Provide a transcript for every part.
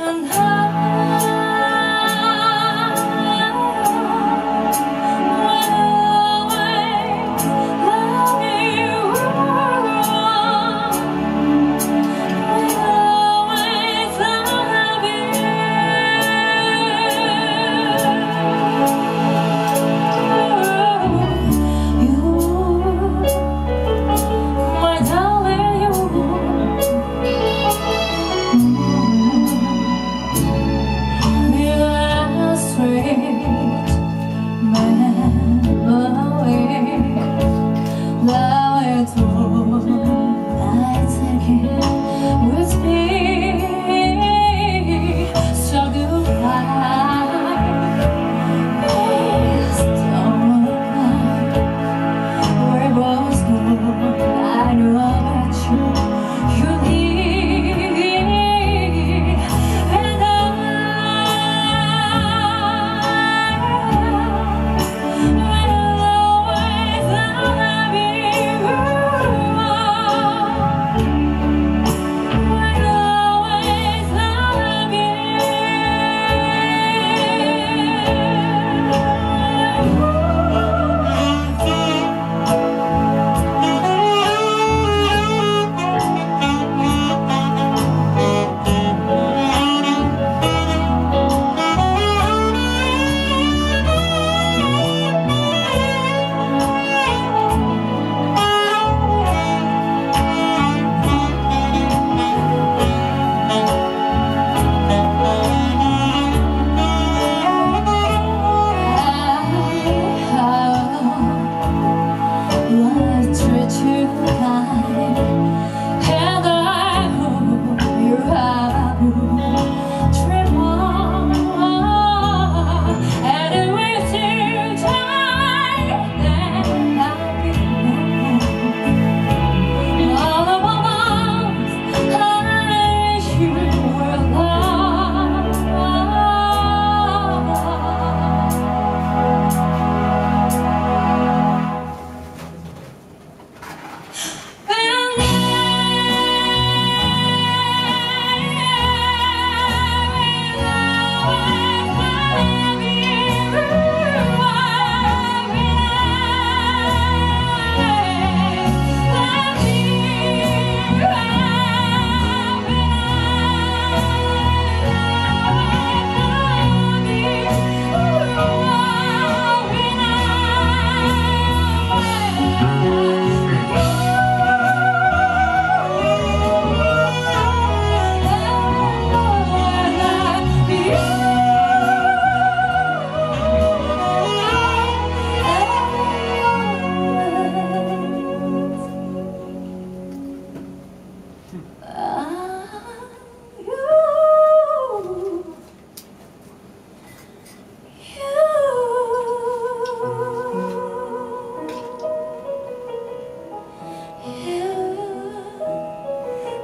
and how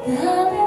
Love